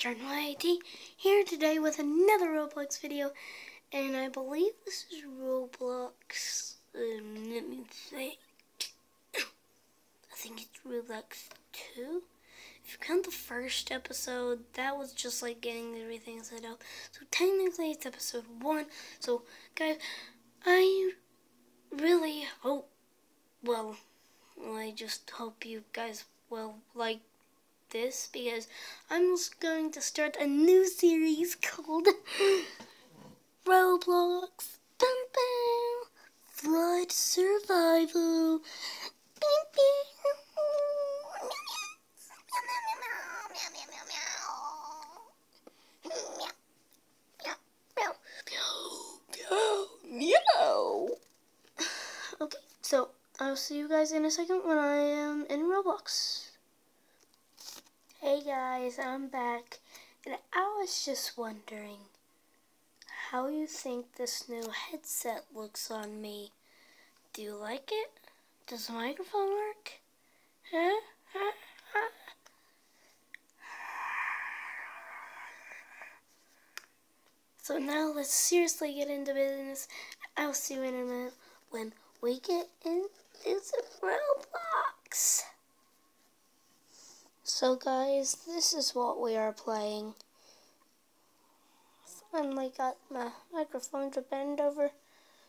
Jordan YIT here today with another Roblox video, and I believe this is Roblox. Um, let me think. I think it's Roblox 2. If you count the first episode, that was just like getting everything set up. So technically, it's episode 1. So, guys, I really hope, well, I just hope you guys will like this because I'm going to start a new series called Roblox Bum Bum Flood Survival. Okay, so I'll see you guys in a second when I am in Roblox. Hey guys, I'm back, and I was just wondering how you think this new headset looks on me. Do you like it? Does the microphone work? Huh? So now let's seriously get into business. I'll see you in a minute when we get into Roblox. So guys, this is what we are playing. Finally got my microphone to bend over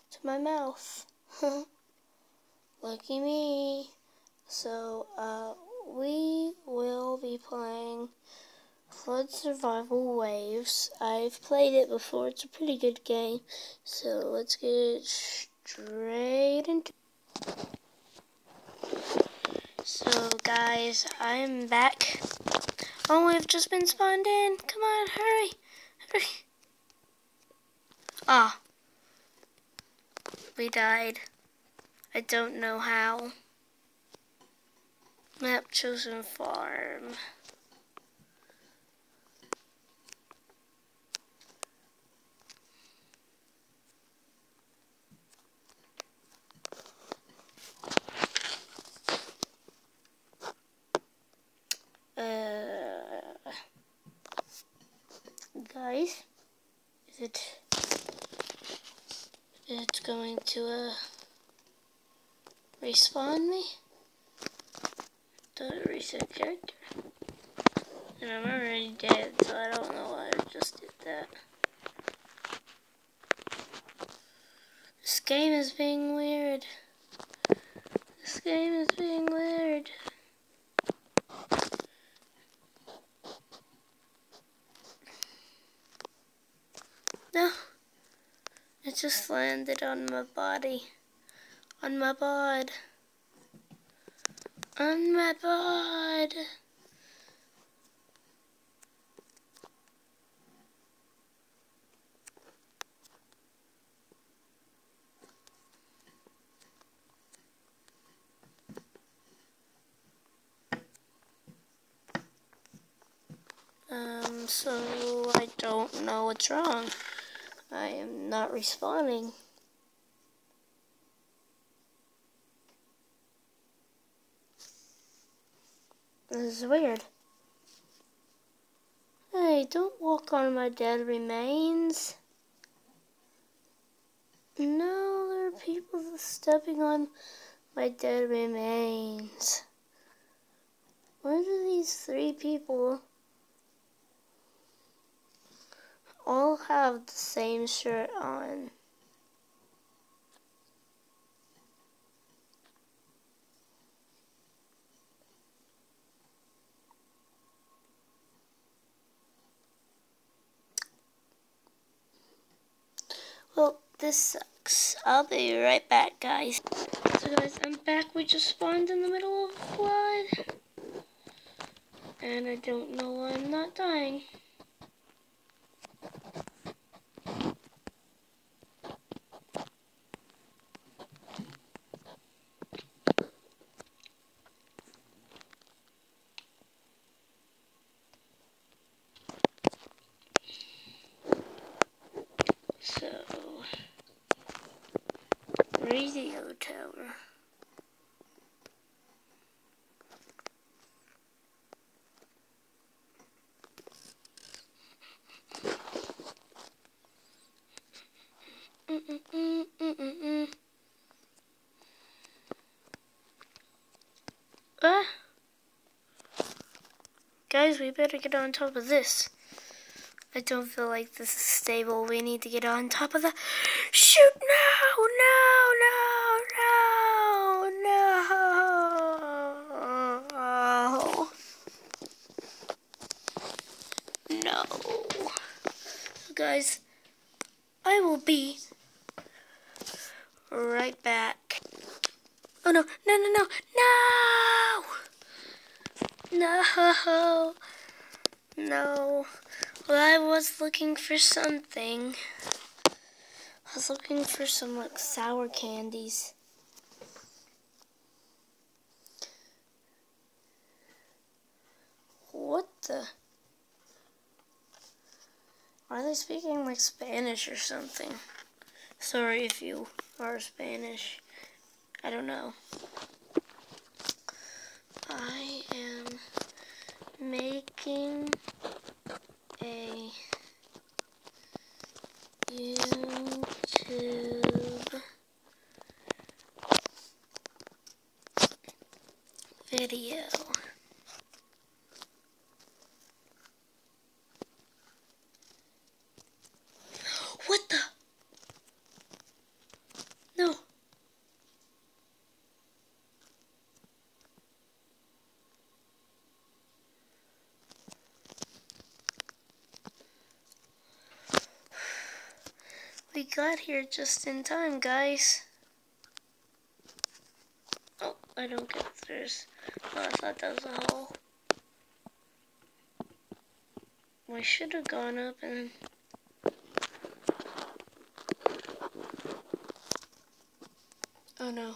to my mouth. Lucky me. So, uh, we will be playing Flood Survival Waves. I've played it before. It's a pretty good game. So, let's get straight into so guys, I'm back. Oh, we've just been spawned in. Come on, hurry. Hurry. Ah. We died. I don't know how. Map chosen farm. Uh, guys, is it it's going to uh respawn me? Does it reset character? And I'm already dead, so I don't know why I just did that. This game is being weird. This game is being weird. No. It just landed on my body. On my bod. On my bod. Um, so I don't know what's wrong. I am not responding. This is weird. Hey, don't walk on my dead remains. No, there are people stepping on my dead remains. Where do these three people all have the same shirt on. Well, this sucks. I'll be right back, guys. So, guys, I'm back. We just spawned in the middle of a flood. And I don't know why I'm not dying. So, radio tower. Mm -mm ah. Guys, we better get on top of this. I don't feel like this is stable. We need to get on top of the... Shoot! No! No! No! No! No! So guys, I will be right back. Oh no, no, no, no, no! No! No. Well, I was looking for something. I was looking for some like sour candies. What the? Are they speaking like Spanish or something? Sorry if you are Spanish. I don't know. I am making a YouTube video. What the? No. We got here just in time, guys. Oh, I don't get there's. Oh, I thought that was a hole. We should have gone up and. Oh no.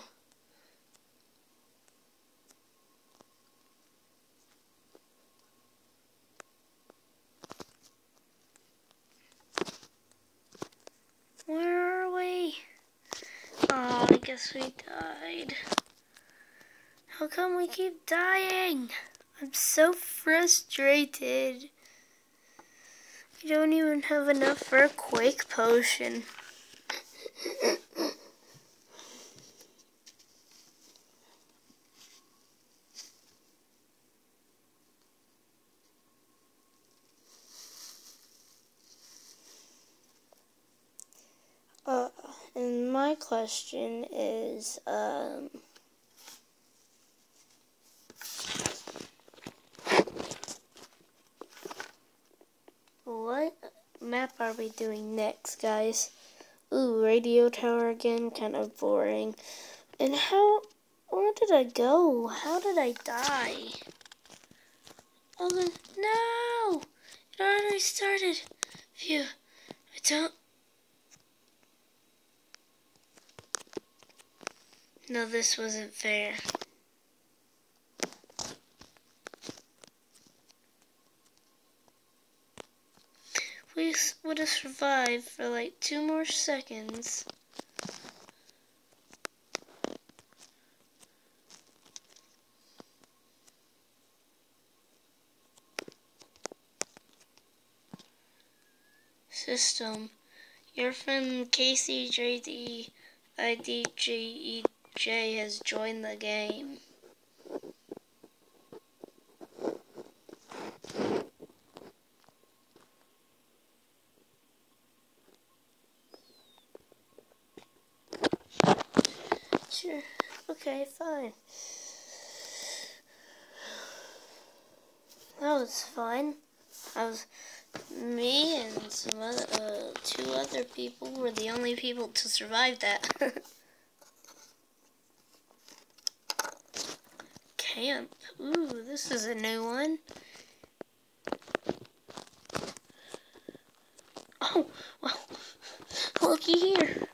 Where are we? Oh, I guess we died. How come we keep dying? I'm so frustrated. We don't even have enough for a quake potion. Uh, and my question is, um, what map are we doing next, guys? Ooh, radio tower again, kind of boring. And how, where did I go? How did I die? Oh, no! It already started. Phew, I don't, No, this wasn't fair. We would have survived for like two more seconds. System. Your friend KCJD IDGE Jay has joined the game. Sure. Okay, fine. That was fine. I was me and some other uh, two other people were the only people to survive that. camp. Ooh, this is a new one. Oh, well, looky here.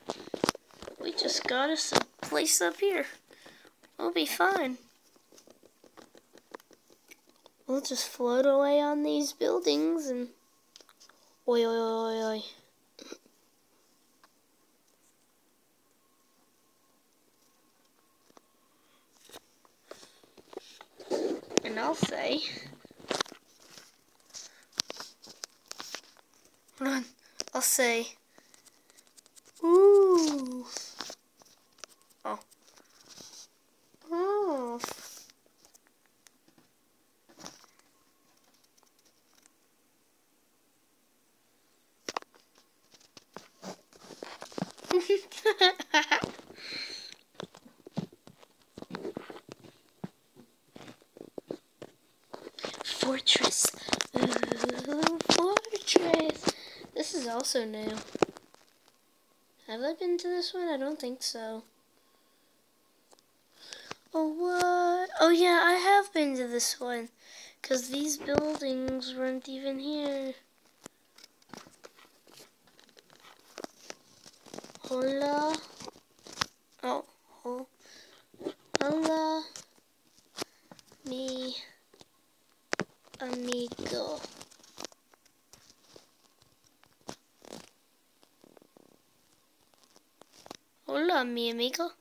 We just got us a place up here. We'll be fine. We'll just float away on these buildings and... Oi, oi, oi, oi. Say, hold on, I'll say, ooh, oh, oh, Fortress. Ooh, fortress. This is also new. Have I been to this one? I don't think so. Oh, what? Oh, yeah, I have been to this one. Because these buildings weren't even here. Hola. Oh, oh. Hola. Mi amigo. Hola, mi amigo.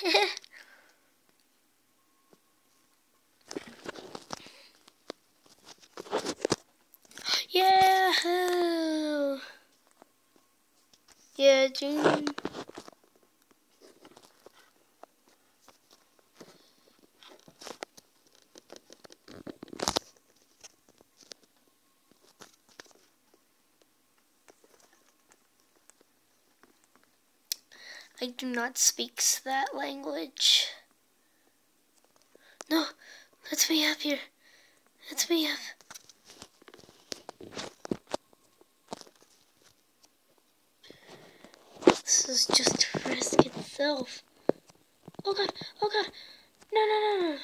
yeah! Yeah, June. Do not speak that language. No, let me up here. Let me up. This is just risk itself. Oh god, oh god. No, no, no, no.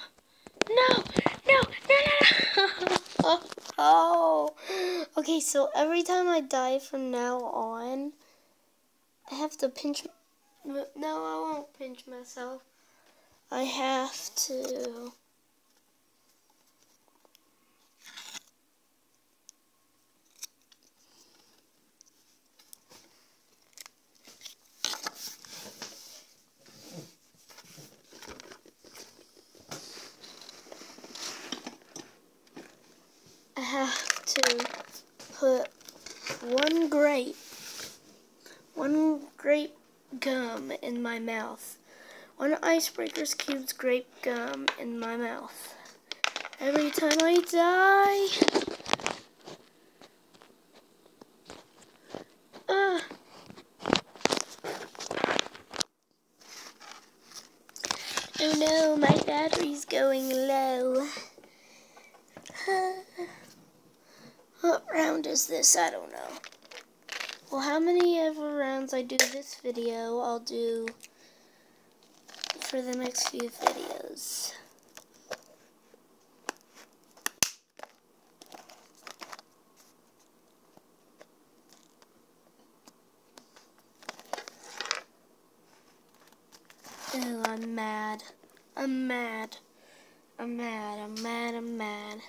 No, no, no, no, no. oh. Okay, so every time I die from now on, I have to pinch no, I won't pinch myself. I have to. I have to put one grape, one grape gum in my mouth. One Icebreaker's Cubes grape gum in my mouth. Every time I die. Uh. Oh no, my battery's going low. what round is this? I don't know. Well, how many ever rounds I do this video, I'll do for the next few videos. Oh, I'm mad. I'm mad. I'm mad. I'm mad. I'm mad.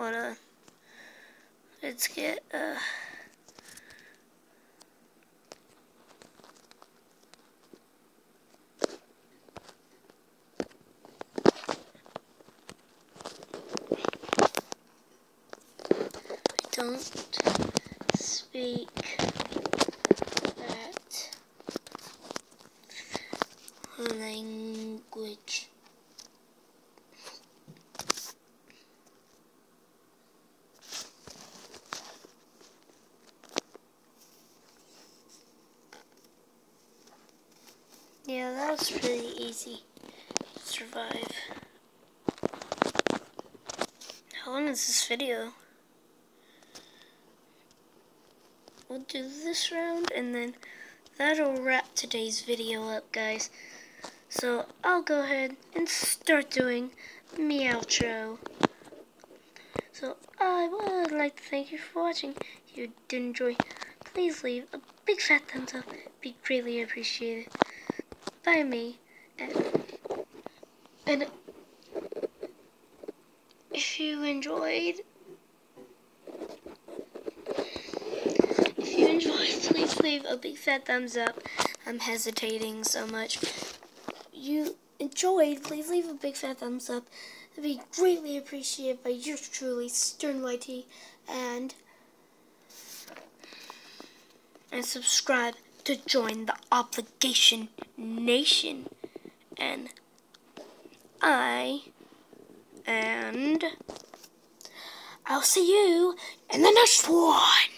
wanna let's get uh I don't speak that language. Yeah, that was pretty easy. Survive. How long is this video? We'll do this round and then that'll wrap today's video up, guys. So I'll go ahead and start doing me outro. So I would like to thank you for watching. If you did enjoy, please leave a big fat thumbs up. It'd Be greatly appreciated by me. And, and if you enjoyed, if you enjoyed, please leave a big fat thumbs up. I'm hesitating so much. You enjoyed, please leave a big fat thumbs up. It'd be greatly appreciated by yours truly, Stern YT, and and subscribe to join the Obligation Nation. And I and I'll see you in the next one.